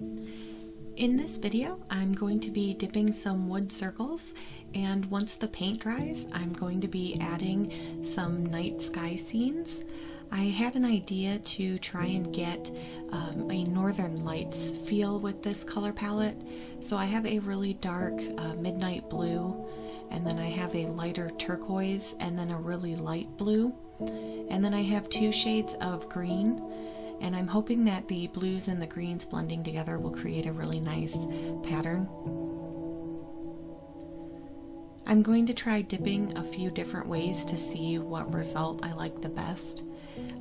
In this video, I'm going to be dipping some wood circles and once the paint dries, I'm going to be adding some night sky scenes. I had an idea to try and get um, a northern lights feel with this color palette. So I have a really dark uh, midnight blue and then I have a lighter turquoise and then a really light blue. And then I have two shades of green and I'm hoping that the blues and the greens blending together will create a really nice pattern. I'm going to try dipping a few different ways to see what result I like the best.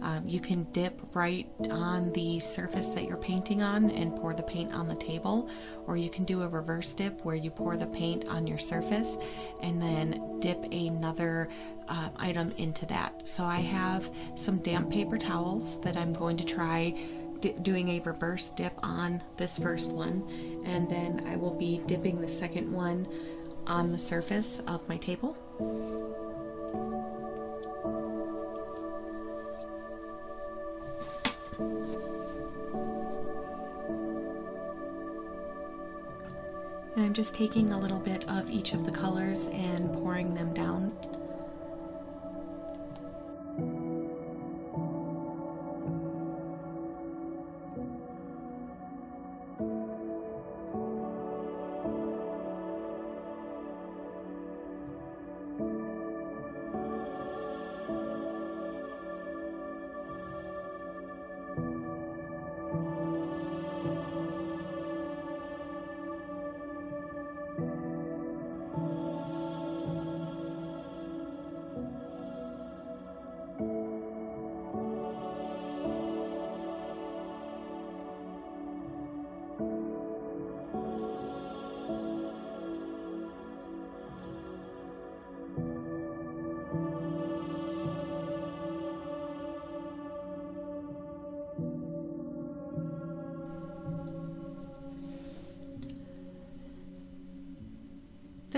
Um, you can dip right on the surface that you're painting on and pour the paint on the table, or you can do a reverse dip where you pour the paint on your surface and then dip another uh, item into that. So I have some damp paper towels that I'm going to try doing a reverse dip on this first one, and then I will be dipping the second one on the surface of my table. And I'm just taking a little bit of each of the colors and pouring them down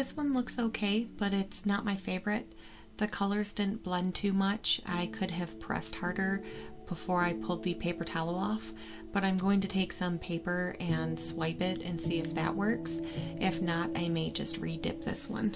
This one looks okay, but it's not my favorite. The colors didn't blend too much. I could have pressed harder before I pulled the paper towel off, but I'm going to take some paper and swipe it and see if that works. If not, I may just re-dip this one.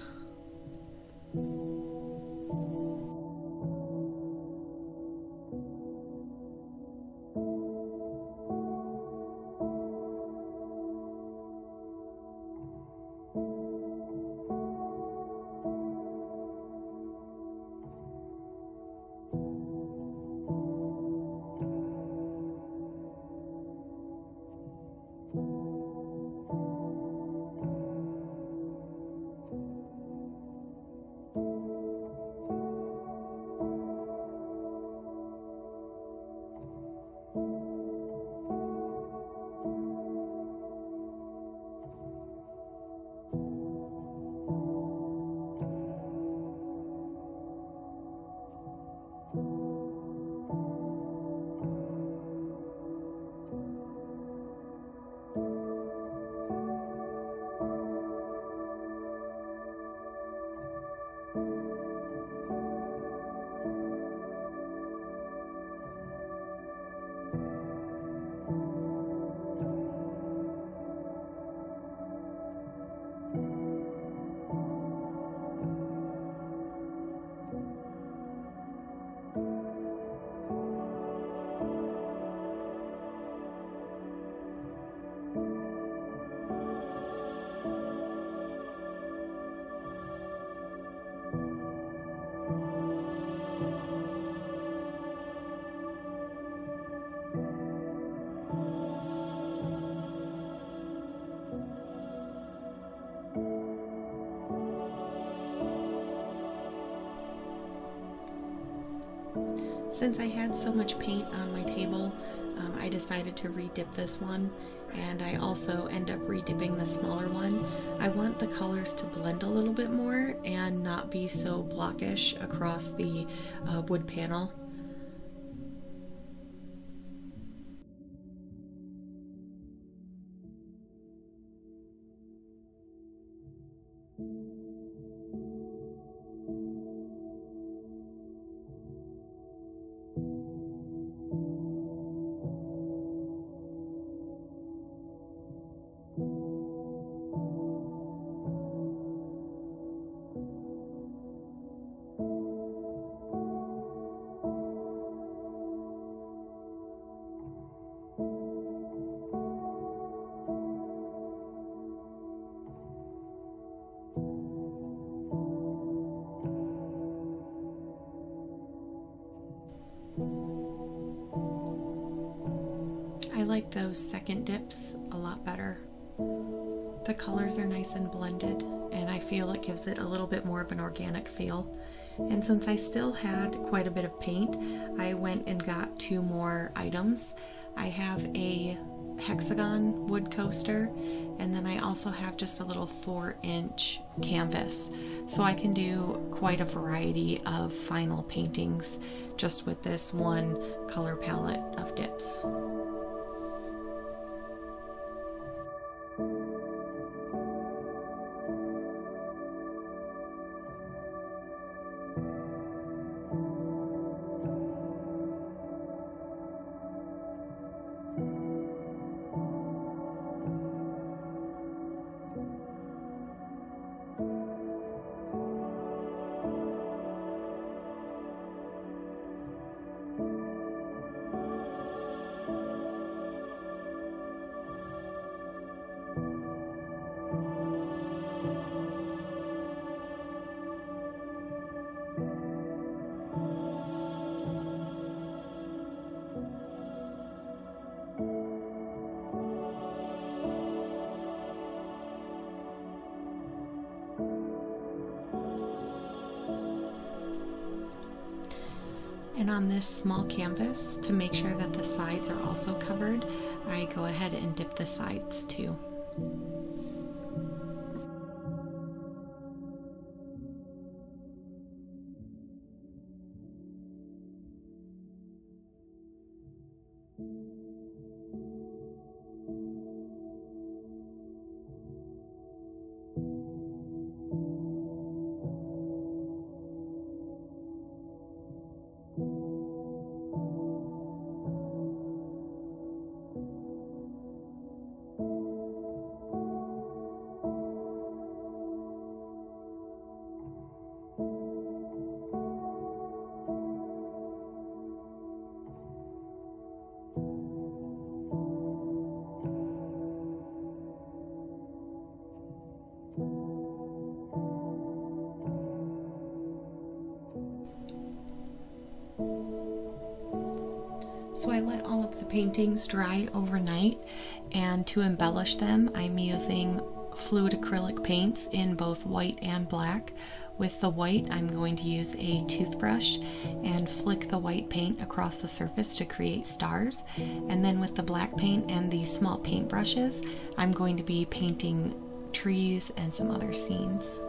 Since I had so much paint on my table, um, I decided to redip this one and I also end up redipping the smaller one. I want the colors to blend a little bit more and not be so blockish across the uh, wood panel. I like those second dips a lot better. The colors are nice and blended, and I feel it gives it a little bit more of an organic feel. And since I still had quite a bit of paint, I went and got two more items. I have a hexagon wood coaster, and then I also have just a little four inch canvas. So I can do quite a variety of final paintings just with this one color palette of dips. And on this small canvas, to make sure that the sides are also covered, I go ahead and dip the sides too. So I let all of the paintings dry overnight and to embellish them I'm using fluid acrylic paints in both white and black. With the white I'm going to use a toothbrush and flick the white paint across the surface to create stars and then with the black paint and the small paint brushes I'm going to be painting trees and some other scenes.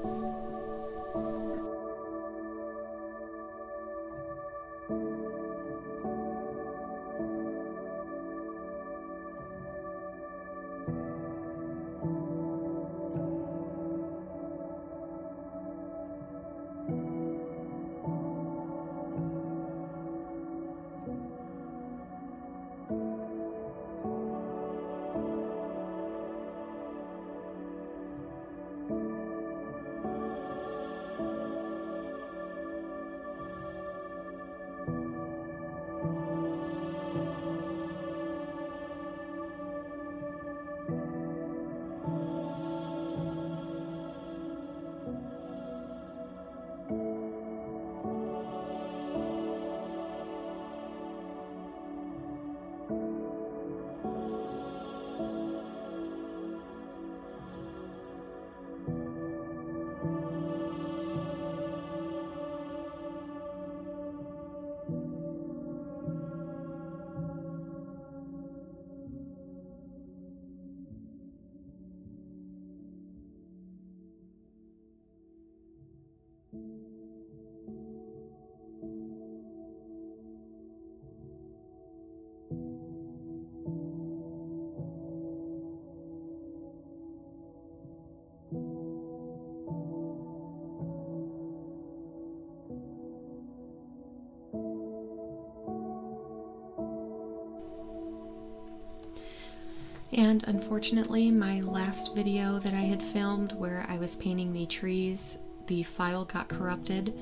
And unfortunately, my last video that I had filmed where I was painting the trees, the file got corrupted.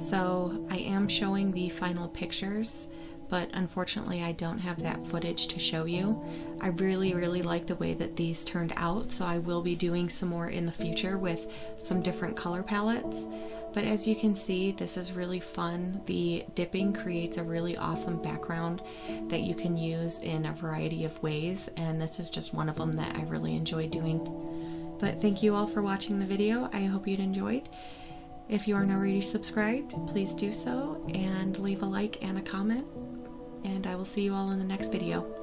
So I am showing the final pictures, but unfortunately I don't have that footage to show you. I really, really like the way that these turned out, so I will be doing some more in the future with some different color palettes. But as you can see, this is really fun. The dipping creates a really awesome background that you can use in a variety of ways, and this is just one of them that I really enjoy doing. But thank you all for watching the video. I hope you'd enjoyed. If you aren't already subscribed, please do so and leave a like and a comment. And I will see you all in the next video.